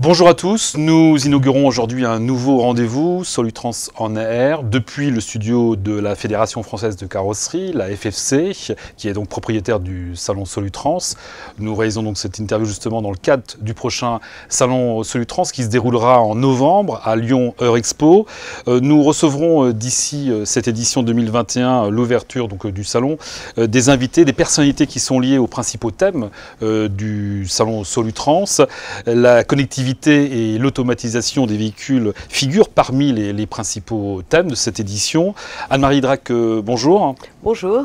Bonjour à tous, nous inaugurons aujourd'hui un nouveau rendez-vous Solutrans en air depuis le studio de la Fédération française de carrosserie, la FFC, qui est donc propriétaire du salon Solutrans. Nous réalisons donc cette interview justement dans le cadre du prochain salon Solutrans qui se déroulera en novembre à Lyon Eurexpo. Euh, nous recevrons euh, d'ici euh, cette édition 2021 l'ouverture du salon des invités, des personnalités qui sont liées aux principaux thèmes du salon Solutrans, la connectivité et l'automatisation des véhicules figurent parmi les, principaux thèmes de cette édition. Anne-Marie Drac, euh, bonjour. Bonjour.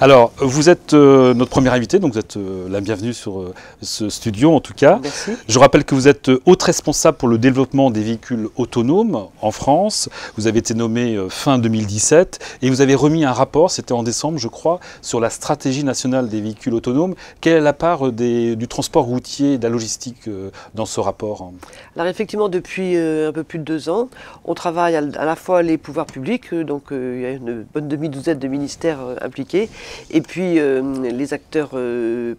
Alors, vous êtes euh, notre première invitée, donc vous êtes euh, la bienvenue sur ce studio en tout cas. Merci. Je rappelle que vous êtes haute responsable pour le développement des véhicules autonomes en France. Vous avez été nommé fin 2017 et vous avez remis un rapport, c'était en décembre je crois, sur la stratégie nationale des véhicules autonomes. Quelle est la part du transport routier et de la logistique dans ce rapport alors effectivement, depuis euh, un peu plus de deux ans, on travaille à, la fois les pouvoirs publics, euh, donc euh, il y a une bonne demi-douzaine de ministères impliqués, et puis les acteurs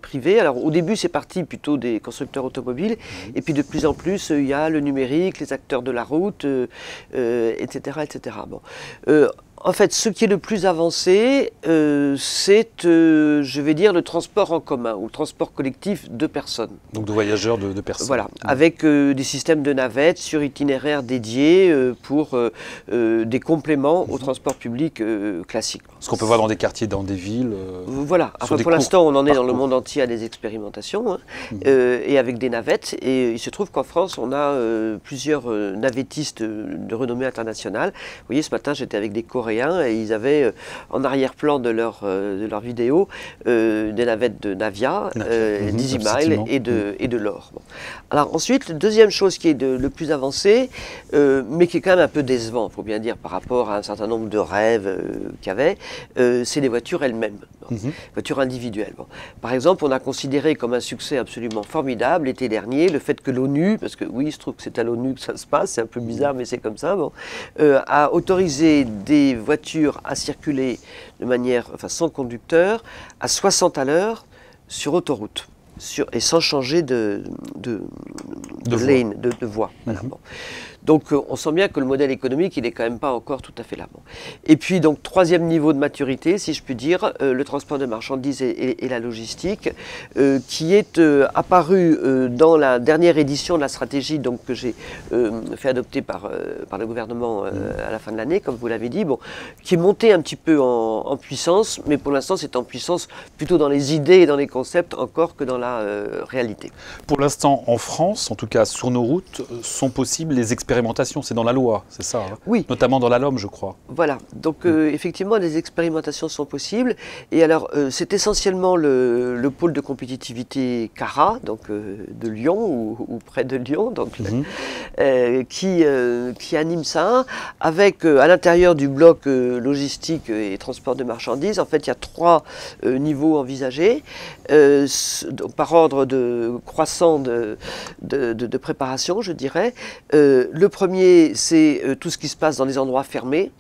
privés. Alors au début, c'est parti plutôt des constructeurs automobiles, et puis de plus en plus, il y a le numérique, les acteurs de la route, etc., etc. Bon. En fait, ce qui est le plus avancé, euh, c'est, euh, je vais dire, le transport en commun ou le transport collectif de personnes. Donc de voyageurs, de, personnes. Voilà, mmh. avec euh, des systèmes de navettes sur itinéraires dédiés pour des compléments au mmh. transport public classique. Ce qu'on peut voir dans des quartiers, dans des villes. voilà, pour l'instant, on en est dans le monde entier à des expérimentations hein, mmh. et avec des navettes. Et il se trouve qu'en France, on a plusieurs navettistes de renommée internationale. Vous voyez, ce matin, j'étais avec des Coréens et ils avaient euh, en arrière-plan de leur, euh, de leur vidéo euh, des navettes de Navia, mhm, d'Easy Mile et de, mhm. et de l'or. Alors ensuite, la deuxième chose qui est le plus avancée, mais qui est quand même un peu décevant, il faut bien dire, par rapport à un certain nombre de rêves qu'il y avait, c'est les voitures elles-mêmes, mhm. voitures individuelles. Par exemple, on a considéré comme un succès absolument formidable l'été dernier le fait que l'ONU, parce que oui, il se trouve que c'est à l'ONU que ça se passe, c'est un peu bizarre, mais c'est comme ça, bon, a autorisé des voiture à circuler de manière, enfin sans conducteur, à 60 à l'heure sur autoroute. Sur, et sans changer de, de, de, lane, de, voie. Mhm. Donc euh, on sent bien que le modèle économique, il n'est quand même pas encore tout à fait là. Et puis donc troisième niveau de maturité, si je puis dire, euh, le transport de marchandises et, la logistique, euh, qui est apparu dans la dernière édition de la stratégie donc, que j'ai fait adopter par, le gouvernement à la fin de l'année, comme vous l'avez dit, bon, qui est monté un petit peu en puissance, mais pour l'instant c'est en puissance plutôt dans les idées et dans les concepts encore que dans la réalité. Pour l'instant en France, en tout cas sur nos routes, sont possibles les expériences c'est dans la loi, c'est ça hein Oui. Notamment dans la LOM, je crois. Voilà. Donc, euh, effectivement, des expérimentations sont possibles. Et alors, euh, c'est essentiellement le, pôle de compétitivité CARA, donc euh, de Lyon ou, près de Lyon, donc, mhm. qui, qui anime ça, avec à l'intérieur du bloc logistique et transport de marchandises, en fait, il y a trois niveaux envisagés, par ordre de croissant de, de, de, préparation, je dirais. le le premier, c'est euh, tout ce qui se passe dans les endroits fermés,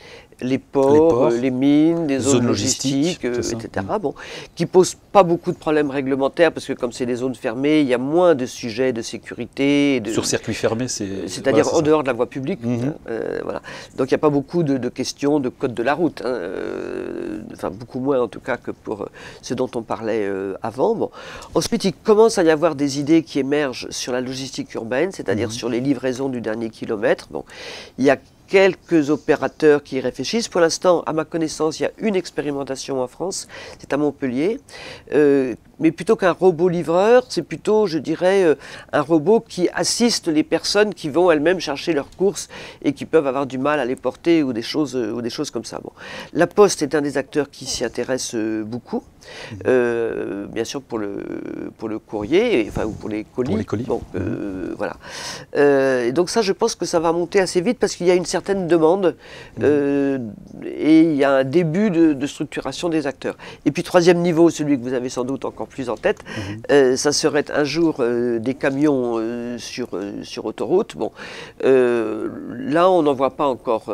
les ports, les, mines, les zones, logistiques, euh, etc. Mm. Bon, qui posent pas beaucoup de problèmes réglementaires parce que comme c'est des zones fermées, il y a moins de sujets de sécurité. De, Sur circuit fermé, c'est. C'est-à-dire en dehors de la voie publique. Mm-hmm. Hein, euh, voilà. Donc il n'y a pas beaucoup de, questions de code de la route. Hein, euh, enfin beaucoup moins en tout cas que pour ce dont on parlait avant. Bon. Ensuite, il commence à y avoir des idées qui émergent sur la logistique urbaine, c'est-à-dire mm-hmm. sur les livraisons du dernier kilomètre. Bon, il y a quelques opérateurs qui y réfléchissent. Pour l'instant, à ma connaissance, il y a une expérimentation en France, c'est à Montpellier. Euh, mais plutôt qu'un robot livreur, c'est plutôt, je dirais, euh, un robot qui assiste les personnes qui vont elles-mêmes chercher leurs courses et qui peuvent avoir du mal à les porter ou des choses, euh, ou des choses comme ça. Bon. La Poste est un des acteurs qui s'y intéresse beaucoup, mmh. bien sûr pour le, pour le courrier, enfin, ou pour les colis. Pour les colis. Bon, mmh. voilà. et donc ça, je pense que ça va monter assez vite parce qu'il y a une certaine certaine demande euh, et il y a un début de, structuration des acteurs. Et puis troisième niveau, celui que vous avez sans doute encore plus en tête, mhm. ça serait un jour des camions sur, sur autoroute. Bon, là, on n'en voit pas encore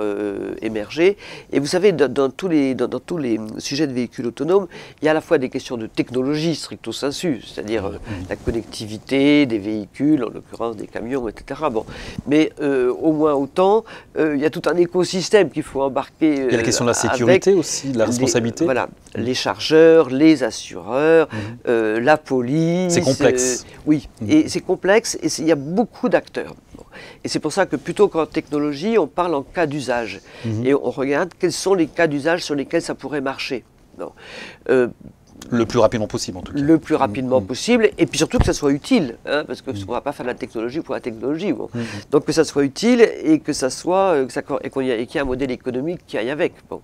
émerger. Et vous savez, dans, tous les, dans, tous les sujets de véhicules autonomes, il y a à la fois des questions de technologie stricto sensu, c'est-à-dire la connectivité des véhicules, en l'occurrence des camions, etc. Bon. Mais euh, au moins autant, euh, il y a tout un écosystème qu'il faut embarquer. il y a la question de la euh, sécurité aussi, de la responsabilité. voilà, mmh. les chargeurs, les assureurs, mmh. la police. C'est complexe. oui, mmh. et c'est complexe et il y a beaucoup d'acteurs. Et c'est pour ça que plutôt qu'en technologie, on parle en cas d'usage. Et on regarde quels sont les cas d'usage sur lesquels ça pourrait marcher. Non. Le plus rapidement possible, en tout cas. Le plus rapidement mm. possible, et puis surtout que ça soit utile, hein, parce qu'on ne va pas faire de la technologie pour la technologie. Bon. Mm. Donc que ça soit utile et que ça soit euh, et qu'il y, ait un modèle économique qui aille avec. Bon.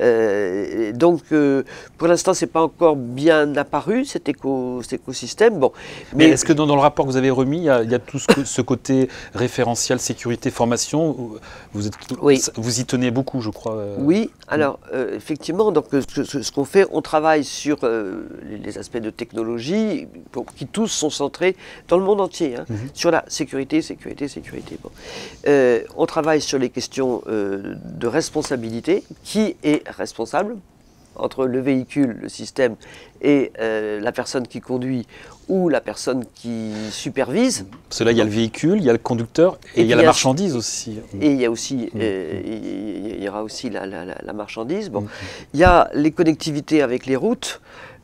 Euh, donc euh, pour l'instant, c'est pas encore bien apparu cet, éco, cet écosystème. Bon. Mais, est-ce que dans, le rapport que vous avez remis, il y a, tout ce, côté référentiel, sécurité, formation vous, êtes, vous y tenez beaucoup, je crois. Oui. Alors effectivement, donc ce, ce qu'on fait, on travaille sur euh, les aspects de technologie, qui tous sont centrés dans le monde entier, hein, mhm. sur la sécurité, sécurité, sécurité. Euh, on travaille sur les questions euh, de responsabilité. Qui est responsable? Entre le véhicule, le système et la personne qui conduit ou la personne qui supervise. Parce là, il y a le véhicule, il y a le conducteur et, il y a la marchandise aussi. Et il y, a aussi, mhm. il y aura aussi la, la marchandise. Bon. Mhm. Il y a les connectivités avec les routes.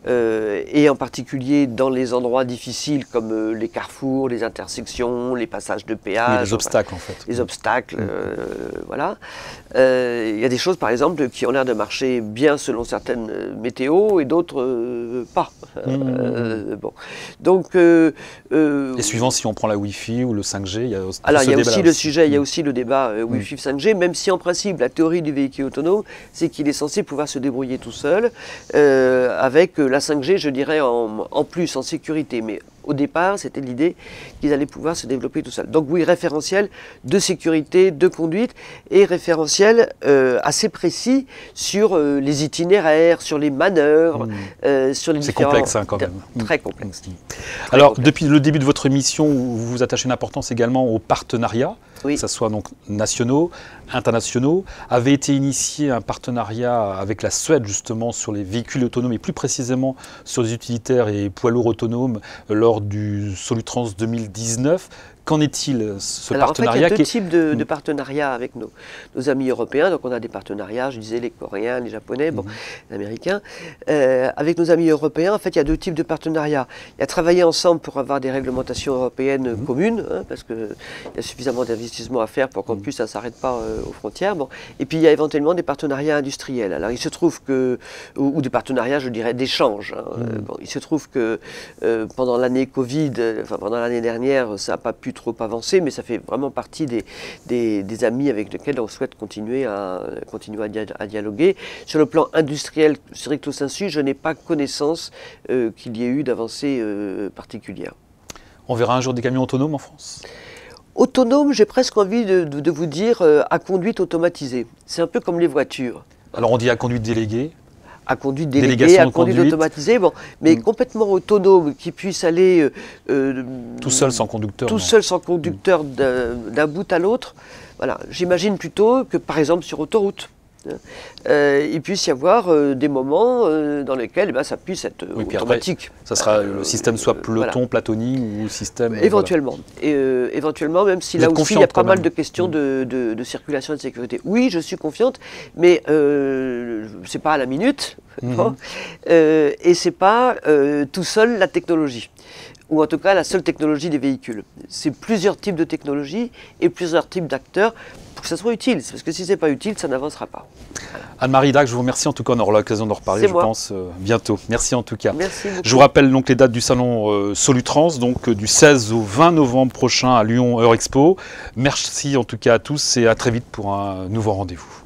Euh, et en particulier dans les endroits difficiles comme euh, les carrefours, les intersections, les passages de péage. les obstacles en fait. Les obstacles, mm. euh, voilà. Il y a des choses par exemple qui ont l'air de marcher bien selon certaines météos et d'autres pas. Mm. bon. Donc. et suivant si on prend la Wi-Fi ou le 5G, il y a Alors il y a aussi le sujet, il y a mm. aussi le débat Wi-Fi 5G, même si en principe la théorie du véhicule autonome, c'est qu'il est censé pouvoir se débrouiller tout seul avec la 5G, je dirais, en, plus, en sécurité. Mais au départ, c'était l'idée qu'ils allaient pouvoir se développer tout seul. Donc oui, référentiel de sécurité, de conduite, et référentiel euh, assez précis sur euh, les itinéraires, sur les manœuvres, mmh. euh, sur les C'est complexe hein, quand même. Très complexe. Mmh. Alors, depuis le début de votre mission, vous vous attachez une importance également aux que ce soit donc nationaux, internationaux. Avait été initié un partenariat avec la Suède justement sur les véhicules autonomes et plus précisément sur les utilitaires et poids lourds autonomes lors du Solutrans 2019. Qu'en est-il ce partenariat Il y a deux types de, mm. partenariats avec nos, nos, amis européens. Donc on a des partenariats, je disais les Coréens, les Japonais, bon, mm. les Américains. Euh, avec nos amis européens, en fait, il y a deux types de partenariats. Il y a travailler ensemble pour avoir des réglementations européennes mm. communes, hein, parce qu'il y a suffisamment d'investissements à faire pour qu'en plus ça ne s'arrête pas euh, aux frontières. Bon. Et puis il y a éventuellement des partenariats industriels. Alors il se trouve que, ou, des partenariats, je dirais, d'échange. Hein. Bon, il se trouve que euh, pendant l'année Covid, enfin pendant l'année dernière, ça n'a pas pu trop avancé, mais ça fait vraiment partie des, des, amis avec lesquels on souhaite continuer à, continuer à, dialoguer. Sur le plan industriel, stricto sensu, je n'ai pas connaissance euh, qu'il y ait eu d'avancées euh, particulières. On verra un jour des camions autonomes en France Autonome, j'ai presque envie de, de, vous dire euh, à conduite automatisée. C'est un peu comme les voitures. Alors on dit à conduite déléguée à conduite déléguée, à conduite, automatisée, bon, mais mm. complètement autonome, qui puisse aller euh, euh, tout seul sans conducteur. Tout seul sans conducteur d'un bout à l'autre. Voilà, j'imagine plutôt que par exemple sur autoroute. Euh, il puisse y avoir euh, des moments euh, dans lesquels eh ben, ça puisse être automatique. ça sera le système soit peloton, platonine ou système. Éventuellement. Et, éventuellement, même si là aussi il y a pas mal de questions mm. de, de, circulation et de sécurité. Oui, je suis confiante, mais c'est pas à la minute. Mm-hmm. et c'est pas tout seul la technologie ou en tout cas la seule technologie des véhicules. C'est plusieurs types de technologies et plusieurs types d'acteurs que ça soit utile. Parce que si ce n'est pas utile, ça n'avancera pas. Anne-Marie Dac, je vous remercie en tout cas. On aura l'occasion d'en reparler, je pense, euh, bientôt. Merci en tout cas. Merci Je vous rappelle donc les dates du salon euh, Solutrans, donc euh, du 16 au 20 novembre prochain à Lyon Eurexpo. Merci en tout cas à tous et à très vite pour un nouveau rendez-vous.